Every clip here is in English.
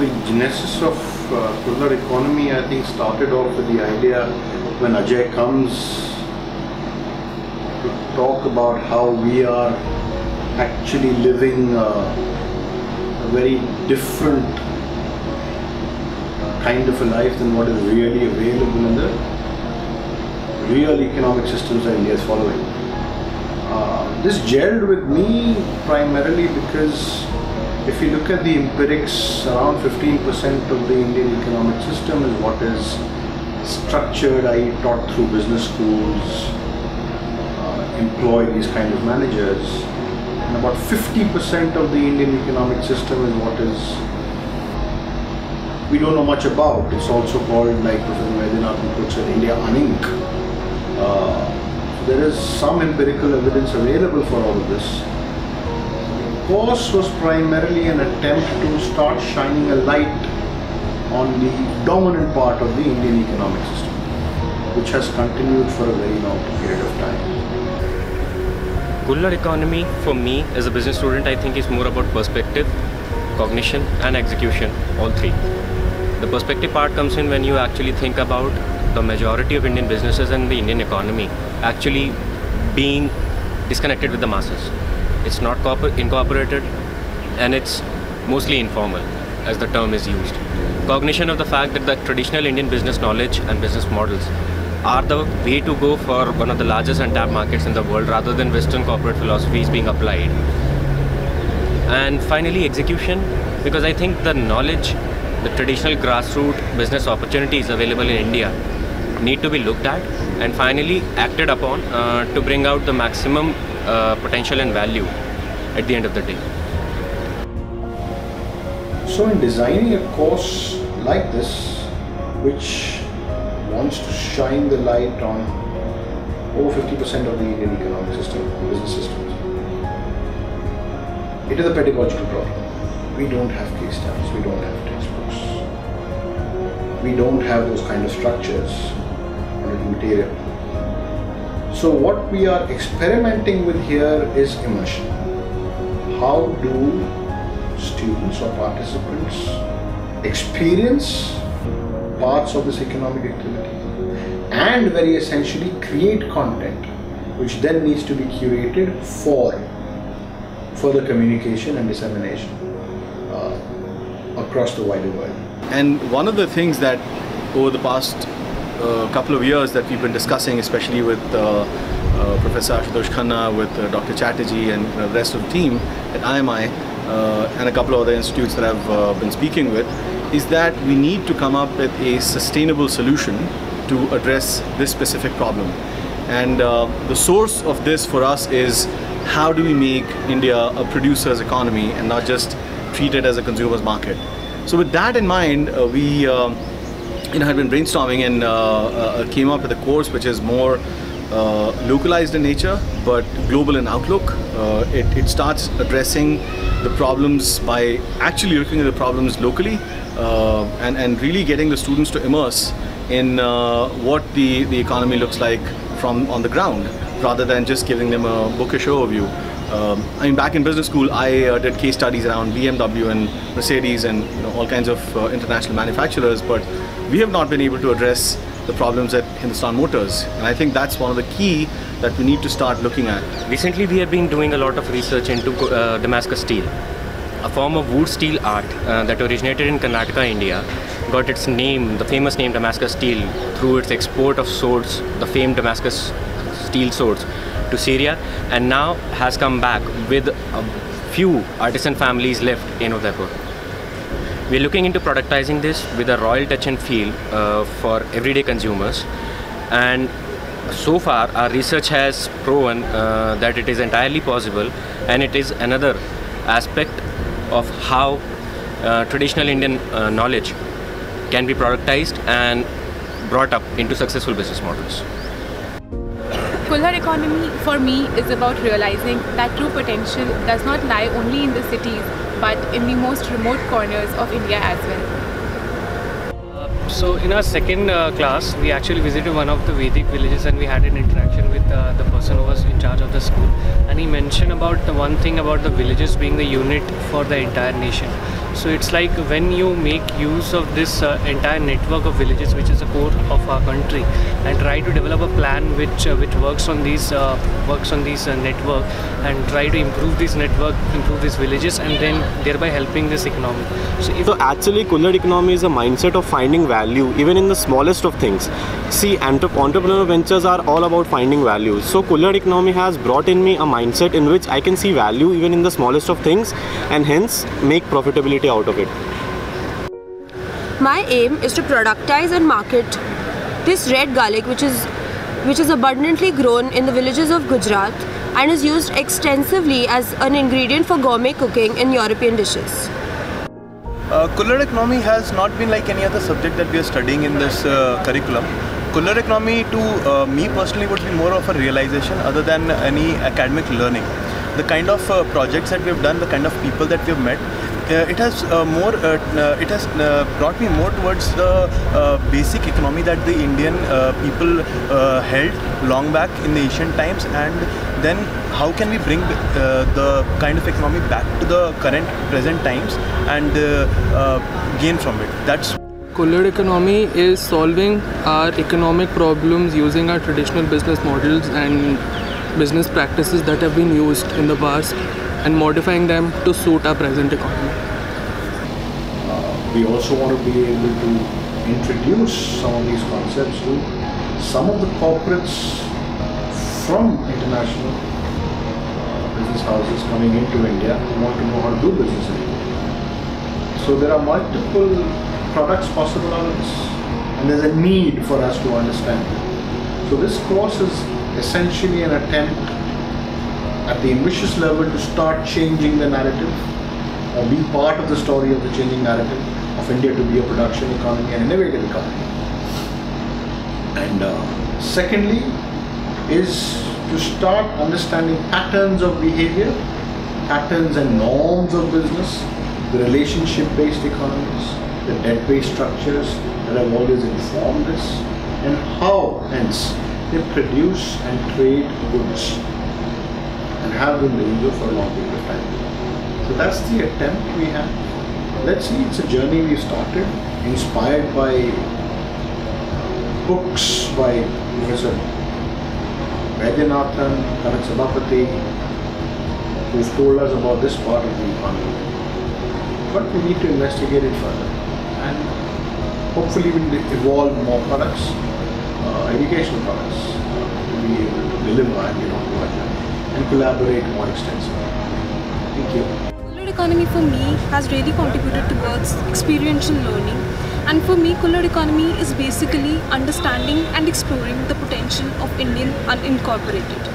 the genesis of uh, economy, I think, started off with the idea when Ajay comes to talk about how we are actually living uh, a very different kind of a life than what is really available in the real economic systems that India is following. Uh, this gelled with me primarily because if you look at the empirics, around 15% of the Indian economic system is what is structured, i.e., taught through business schools, uh, employ these kind of managers. And about 50% of the Indian economic system is what is we don't know much about. It's also called, like Professor Vaidyanathan puts it, India Uninc. Uh, there is some empirical evidence available for all of this. Course was primarily an attempt to start shining a light on the dominant part of the Indian economic system, which has continued for a very long period of time. Kullhad economy for me as a business student I think is more about perspective, cognition and execution, all three. The perspective part comes in when you actually think about the majority of Indian businesses and the Indian economy actually being disconnected with the masses. It's not incorporated and it's mostly informal as the term is used. Cognition of the fact that the traditional Indian business knowledge and business models are the way to go for one of the largest untapped markets in the world rather than Western corporate philosophies being applied. And finally, execution, because I think the knowledge the traditional grassroots business opportunities available in India need to be looked at and finally acted upon uh, to bring out the maximum uh, potential and value at the end of the day. So in designing a course like this, which wants to shine the light on over 50% of the Indian economic system, the business systems, it is a pedagogical problem. We don't have case studies, we don't have textbooks, we don't have those kind of structures material. So what we are experimenting with here is immersion. How do students or participants experience parts of this economic activity and very essentially create content which then needs to be curated for further communication and dissemination uh, across the wider world. And one of the things that over the past couple of years that we've been discussing, especially with uh, uh, Professor Ashutosh Khanna, with uh, Dr. Chatterjee and the rest of the team at IMI, uh, and a couple of other institutes that I've uh, been speaking with, is that we need to come up with a sustainable solution to address this specific problem. And the source of this for us is how do we make India a producer's economy and not just treat it as a consumer's market. So with that in mind, uh, we um, you know had been brainstorming and uh, uh, came up with a course which is more uh, localized in nature but global in outlook. Uh, it, it, starts addressing the problems by actually looking at the problems locally and, and really getting the students to immerse in what the, the economy looks like from on the ground rather than just giving them a bookish overview. Um, I mean, back in business school, I uh, did case studies around BMW and Mercedes and you know, all kinds of uh, international manufacturers, but we have not been able to address the problems at Hindustan Motors. And I think that's one of the key that we need to start looking at. Recently, we have been doing a lot of research into uh, Damascus steel, a form of wootz steel art uh, that originated in Karnataka, India, got its name, the famous name Damascus steel, through its export of swords, the famed Damascus steel swords to Syria and now has come back with a few artisan families left in Udaipur. We're looking into productizing this with a royal touch and feel uh, for everyday consumers and so far our research has proven uh, that it is entirely possible and it is another aspect of how uh, traditional Indian uh, knowledge can be productized and brought up into successful business models. Kullhad economy for me is about realizing that true potential does not lie only in the cities but in the most remote corners of India as well. so in our second uh, class we actually visited one of the Vedic villages and we had an interaction with uh, the person who was in charge of the school and he mentioned about the one thing about the villages being the unit for the entire nation So it's like when you make use of this uh, entire network of villages, which is the core of our country, and try to develop a plan which uh, which works on these uh, works on these uh, network, and try to improve this network, improve these villages, and then thereby helping this economy. So So actually, Kullhad economy is a mindset of finding value even in the smallest of things. See, entre- entrepreneurial ventures are all about finding value. So Kullhad economy has brought in me a mindset in which I can see value even in the smallest of things, and hence make profitability out of it. My aim is to productize and market this red garlic, which is which is abundantly grown in the villages of Gujarat and is used extensively as an ingredient for gourmet cooking in European dishes. Uh, Kullhad economy has not been like any other subject that we are studying in this uh, curriculum. Kullhad economy to uh, me personally would be more of a realization other than any academic learning. The kind of uh, projects that we have done, the kind of people that we have met, uh, it has uh, more uh, uh, it has brought me more towards the basic economy that the Indian people held long back in the ancient times and then how can we bring the kind of economy back to the current present times and gain from it that's Kullhad economy is solving our economic problems using our traditional business models and business practices that have been used in the past and modifying them to suit our present economy. we also want to be able to introduce some of these concepts to some of the corporates from international uh, business houses coming into India who want to know how to do business in India. So there are multiple products possible of this and there's a need for us to understand. it. So this course is essentially an attempt at the ambitious level to start changing the narrative or be part of the story of the changing narrative of India to be a production economy and innovative economy. And uh, secondly, is to start understanding patterns of behavior, patterns and norms of business, the relationship based economies, the based structures that have always informed us, and how, hence, they produce and trade goods and have been doing so for a long period of time. So that's the attempt we have. Let's see, it's a journey we started, inspired by books by Professor Vaidyanathan, Kanagasabapathi, who've told us about this part of the economy. But we need to investigate it further and hopefully we'll evolve more products, uh, educational products, uh, to be able to deliver and get onto our and collaborate more extensively. Thank you. Kullhad economy for me has really contributed towards experiential learning and for me Kullhad economy is basically understanding and exploring the potential of Indian unincorporated.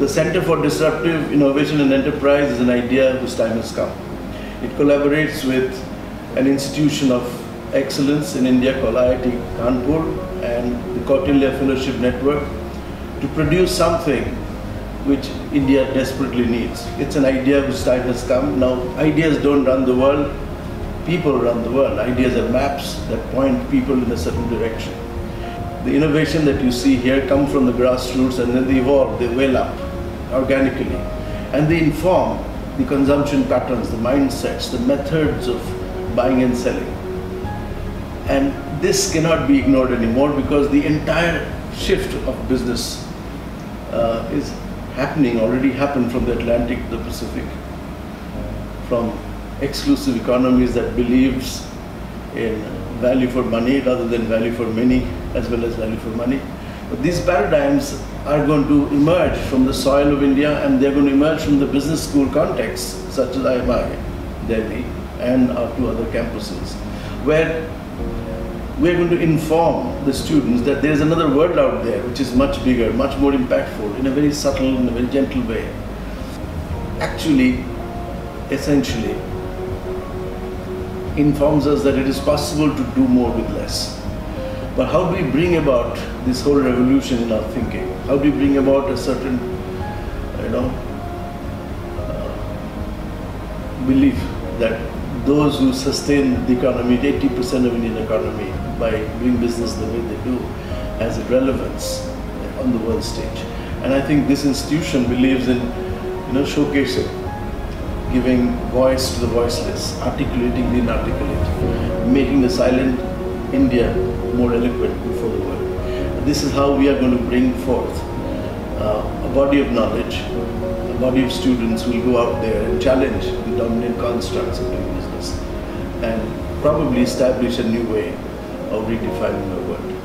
The Center for Disruptive Innovation and Enterprise is an idea whose time has come. It collaborates with an institution of excellence in India called IIT Kanpur and the Kautilya Fellowship Network to produce something which India desperately needs. It's an idea whose time has come. Now, ideas don't run the world, people run the world. Ideas are maps that point people in a certain direction. The innovation that you see here come from the grassroots and then they evolve, they well up organically. And they inform the consumption patterns, the mindsets, the methods of buying and selling. And this cannot be ignored anymore because the entire shift of business uh, is happening, already happened from the Atlantic to the Pacific. From exclusive economies that believes in value for money rather than value for many as well as value for money. But these paradigms are going to emerge from the soil of India and they're going to emerge from the business school context such as IMI, Delhi and our two other campuses where we're going to inform the students that there's another world out there which is much bigger, much more impactful in a very subtle, in a very gentle way. Actually, essentially, informs us that it is possible to do more with less. But how do we bring about this whole revolution in our thinking? How do we bring about a certain, you know, uh, belief that those who sustain the economy, 80% of Indian economy, by doing business the way they do, has relevance on the world stage. And I think this institution believes in, you know, showcasing giving voice to the voiceless, articulating the inarticulate, making the silent India more eloquent before the world. This is how we are going to bring forth uh, a body of knowledge, a body of students who will go out there and challenge the dominant constructs of doing and probably establish a new way of redefining the world.